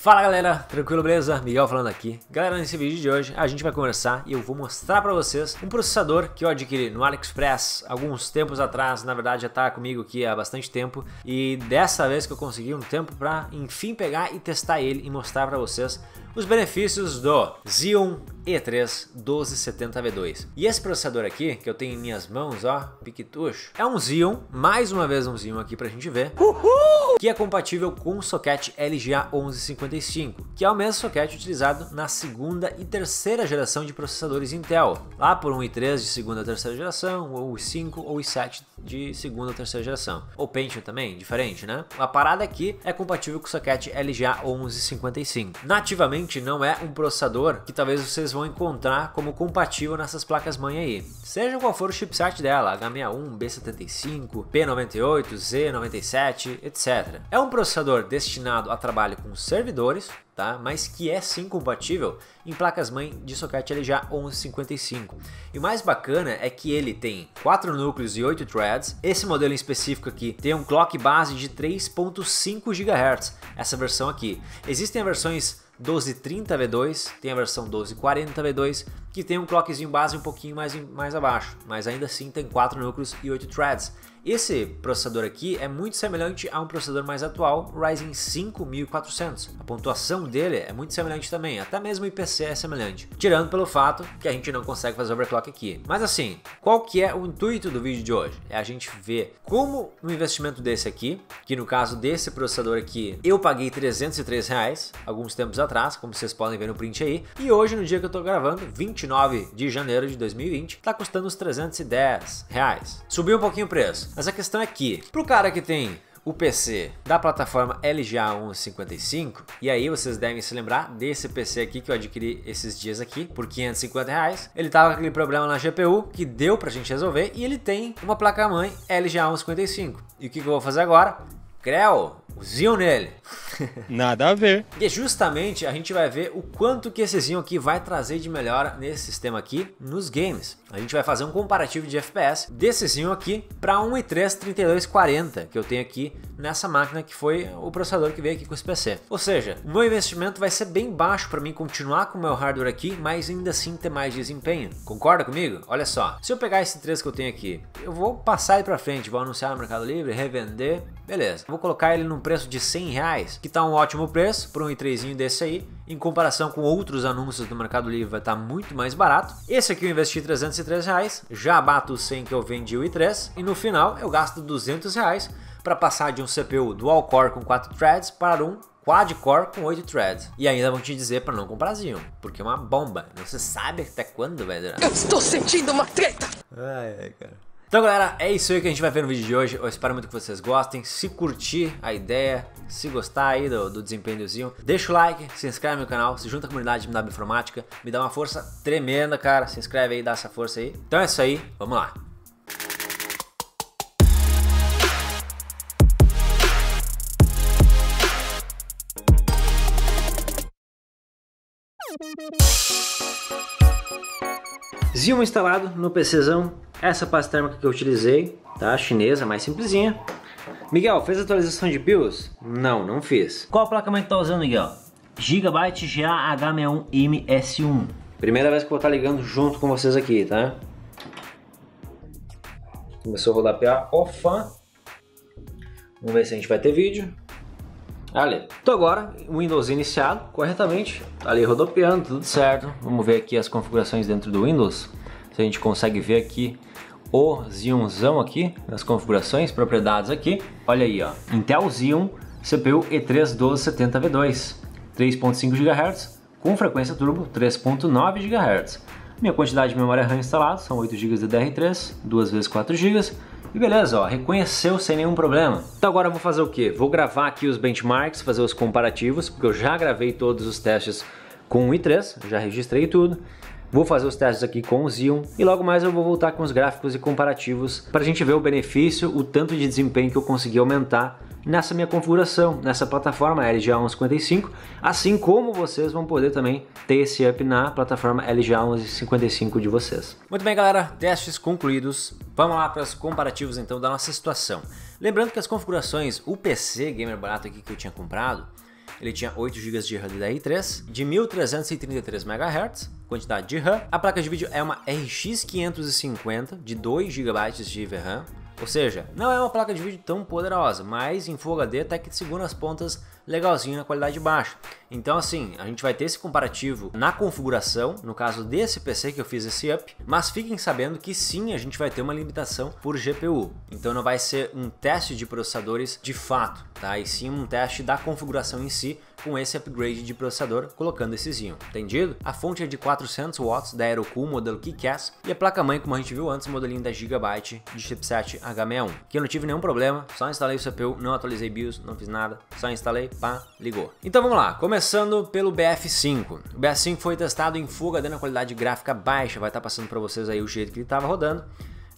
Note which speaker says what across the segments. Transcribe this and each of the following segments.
Speaker 1: Fala galera, tranquilo, beleza? Miguel falando aqui. Galera, nesse vídeo de hoje a gente vai conversar e eu vou mostrar para vocês um processador que eu adquiri no AliExpress alguns tempos atrás, na verdade já tá comigo aqui há bastante tempo e dessa vez que eu consegui um tempo para enfim pegar e testar ele e mostrar para vocês os benefícios do Xeon E3 1270V2. E esse processador aqui, que eu tenho em minhas mãos, ó, piquetucho, é um Xeon, mais uma vez um Xeon aqui pra gente ver, Uhul! que é compatível com o socket LGA 1155, que é o mesmo socket utilizado na segunda e terceira geração de processadores Intel, lá por um i3 de segunda ou terceira geração, ou i5 ou i7 de segunda ou terceira geração. Ou Pentium também, diferente, né? A parada aqui é compatível com o socket LGA 1155. Nativamente não é um processador que talvez vocês vão encontrar como compatível nessas placas mãe aí. Seja qual for o chipset dela, H61, B75, P98, Z97, etc. É um processador destinado a trabalho com servidores, tá? mas que é sim compatível em placas-mãe de socket LGA 1155. E o mais bacana é que ele tem 4 núcleos e 8 threads. Esse modelo em específico aqui tem um clock base de 3.5 GHz, essa versão aqui. Existem versões 1230 V2, tem a versão 1240 V2, que tem um clockzinho base um pouquinho mais, mais abaixo, mas ainda assim tem 4 núcleos e 8 threads. Esse processador aqui é muito semelhante a um processador mais atual, Ryzen 5 1400. A pontuação dele é muito semelhante também, até mesmo o IPC é semelhante. Tirando pelo fato que a gente não consegue fazer overclock aqui. Mas assim, qual que é o intuito do vídeo de hoje? É a gente ver como um investimento desse aqui, que no caso desse processador aqui, eu paguei 303 reais alguns tempos atrás, como vocês podem ver no print aí, e hoje no dia que eu tô gravando, 29 de janeiro de 2020, tá custando uns 310 reais. Subiu um pouquinho o preço. Mas a questão é que, pro cara que tem o PC da plataforma LGA 155 e aí vocês devem se lembrar desse PC aqui que eu adquiri esses dias aqui por 550 reais ele tava com aquele problema na GPU que deu pra gente resolver e ele tem uma placa mãe LGA 155 e o que, que eu vou fazer agora? Creu, o Xeon nele.
Speaker 2: Nada a ver.
Speaker 1: E justamente a gente vai ver o quanto que esse Xeon aqui vai trazer de melhora nesse sistema aqui nos games. A gente vai fazer um comparativo de FPS desse Xeon aqui para um i3 3240 que eu tenho aqui nessa máquina que foi o processador que veio aqui com esse PC. Ou seja, o meu investimento vai ser bem baixo para mim continuar com o meu hardware aqui, mas ainda assim ter mais desempenho. Concorda comigo? Olha só, se eu pegar esse 3 que eu tenho aqui, eu vou passar ele para frente, vou anunciar no Mercado Livre, revender, beleza. Vou colocar ele num preço de 100 reais, que tá um ótimo preço para um i3 desse aí, em comparação com outros anúncios do Mercado Livre vai estar tá muito mais barato. Esse aqui eu investi 303 reais, já bato os 100 que eu vendi o i3 e no final eu gasto 200 reais para passar de um CPU dual core com 4 threads para um quad core com 8 threads. E ainda vão te dizer para não comprar Xeon, porque é uma bomba. Não se sabe até quando vai durar.
Speaker 3: Eu estou sentindo uma treta!
Speaker 1: Ai, ai, cara. Então galera, é isso aí que a gente vai ver no vídeo de hoje, eu espero muito que vocês gostem, se curtir a ideia, se gostar aí do, do desempenho do Zinho, deixa o like, se inscreve no canal, se junta à comunidade MW Informática, me dá uma força tremenda cara, se inscreve aí, dá essa força aí. Então é isso aí, vamos lá. Xeon instalado no PCzão essa pasta térmica que eu utilizei, tá? Chinesa, mais simplesinha. Miguel, fez atualização de BIOS? Não, não fiz. Qual placa mãe que tá usando, Miguel? Gigabyte GA-H61IM-S1. Primeira vez que eu vou estar tá ligando junto com vocês aqui, tá? Começou a rodapiar. Ofa! Vamos ver se a gente vai ter vídeo. Ali. Então agora, o Windows iniciado corretamente. Ali rodopiando, tudo certo. Vamos ver aqui as configurações dentro do Windows. Se a gente consegue ver aqui o Xeonzão aqui, nas configurações, propriedades aqui. Olha aí, ó. Intel Xeon CPU E3 1270V2, 3.5 GHz, com frequência turbo 3.9 GHz. Minha quantidade de memória RAM instalada são 8 GB de DR3, 2 vezes 4 GB. E beleza, ó, reconheceu sem nenhum problema. Então agora eu vou fazer o que? Vou gravar aqui os benchmarks, fazer os comparativos, porque eu já gravei todos os testes com o i3, já registrei tudo. Vou fazer os testes aqui com o Xeon e logo mais eu vou voltar com os gráficos e comparativos para a gente ver o benefício, o tanto de desempenho que eu consegui aumentar nessa minha configuração, nessa plataforma LGA 155, assim como vocês vão poder também ter esse up na plataforma LGA 155 de vocês. Muito bem galera, testes concluídos, vamos lá para os comparativos então da nossa situação. Lembrando que as configurações, o PC gamer barato aqui que eu tinha comprado, ele tinha 8 GB de RAM DDR3, de 1333 MHz, quantidade de RAM. A placa de vídeo é uma RX 550 de 2 GB de VRAM, ou seja, não é uma placa de vídeo tão poderosa, mas em Full HD até que segura as pontas legalzinho na qualidade baixa. Então assim, a gente vai ter esse comparativo na configuração, no caso desse PC que eu fiz esse up, mas fiquem sabendo que sim, a gente vai ter uma limitação por GPU. Então não vai ser um teste de processadores de fato, tá? E sim um teste da configuração em si com esse upgrade de processador colocando esse Xeon, entendido? A fonte é de 400 watts da Aerocool modelo Kickass e a placa-mãe, como a gente viu antes, modelinho da Gigabyte de chipset H61, que eu não tive nenhum problema, só instalei o CPU, não atualizei BIOS, não fiz nada, só instalei, pá, ligou. Então vamos lá, começando pelo BF5. O BF5 foi testado em Full HD na qualidade gráfica baixa, vai estar tá passando para vocês aí o jeito que ele estava rodando.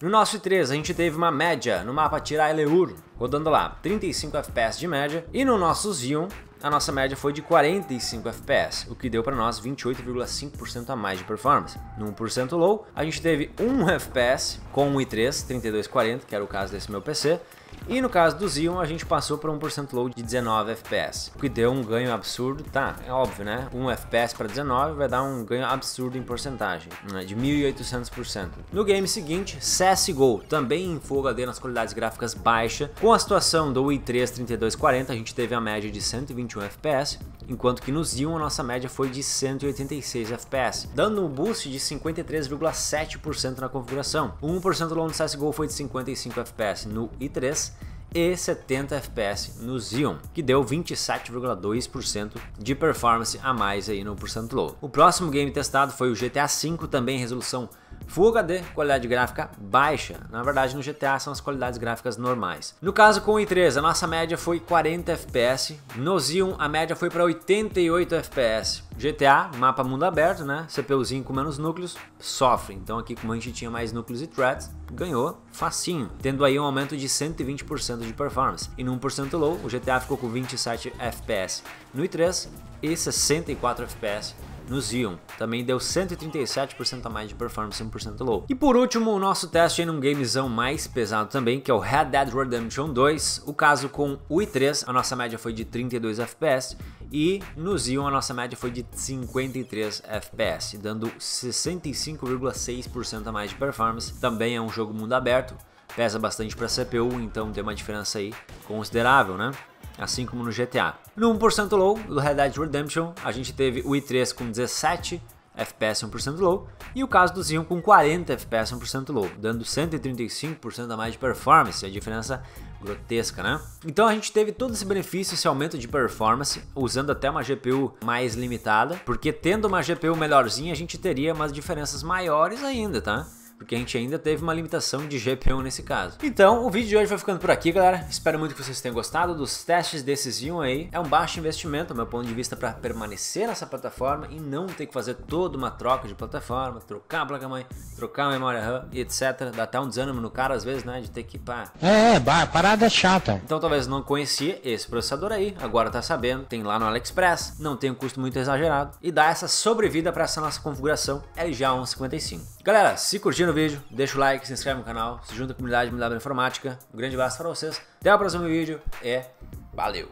Speaker 1: No nosso i3 a gente teve uma média no mapa Tiraileur, rodando lá 35 FPS de média, e no nosso Xeon a nossa média foi de 45 FPS, o que deu para nós 28,5% a mais de performance. No 1% low, a gente teve 1 FPS com o i3 3240, que era o caso desse meu PC, e no caso do Xeon, a gente passou para 1% low de 19 FPS, o que deu um ganho absurdo, tá, é óbvio, né? 1 FPS para 19 vai dar um ganho absurdo em porcentagem, né? de 1800%. No game seguinte, CSGO, também em Full HD nas qualidades gráficas baixa, com a situação do i3 3240, a gente teve a média de 121 FPS, enquanto que no Xeon a nossa média foi de 186 FPS, dando um boost de 53,7% na configuração. O 1% low no CSGO foi de 55 FPS no i3 e 70 FPS no Xeon, que deu 27,2% de performance a mais aí no percent low. O próximo game testado foi o GTA V, também em resolução Full HD, qualidade gráfica baixa. Na verdade, no GTA são as qualidades gráficas normais. No caso com o i3, a nossa média foi 40 FPS. No Xeon, a média foi para 88 FPS. GTA, mapa mundo aberto, né? CPUzinho com menos núcleos, sofre. Então aqui como a gente tinha mais núcleos e threads, ganhou facinho, tendo aí um aumento de 120% de performance. E no 1% low, o GTA ficou com 27 FPS no i3 e 64 FPS no Xeon. Também deu 137% a mais de performance 1% low. E por último, o nosso teste em um gamezão mais pesado também, que é o Red Dead Redemption 2. O caso com o i3, a nossa média foi de 32 FPS e no Xeon a nossa média foi de 53 FPS, dando 65,6% a mais de performance. Também é um jogo mundo aberto, pesa bastante para CPU, então tem uma diferença aí considerável, né? Assim como no GTA. No 1% low do Red Dead Redemption, a gente teve o i3 com 17 FPS 1% low e o caso do Xeon com 40 FPS 1% low, dando 135% a mais de performance, a diferença grotesca, né? Então a gente teve todo esse benefício, esse aumento de performance, usando até uma GPU mais limitada, porque tendo uma GPU melhorzinha a gente teria umas diferenças maiores ainda, tá? Porque a gente ainda teve uma limitação de GPU nesse caso. Então, o vídeo de hoje vai ficando por aqui, galera. Espero muito que vocês tenham gostado dos testes desses Xeon aí. É um baixo investimento, meu ponto de vista, para permanecer nessa plataforma e não ter que fazer toda uma troca de plataforma, trocar a placa-mãe, trocar a memória RAM e etc. Dá até um desânimo no cara, às vezes, né, de ter que pá.
Speaker 2: É, é parada chata.
Speaker 1: Então, talvez não conhecia esse processador aí, agora tá sabendo. Tem lá no AliExpress, não tem um custo muito exagerado e dá essa sobrevida para essa nossa configuração LGA 155. Galera, se curtiram o vídeo, deixa o like, se inscreve no canal, se junta à comunidade MW Informática. Um grande abraço para vocês, até o próximo vídeo e valeu!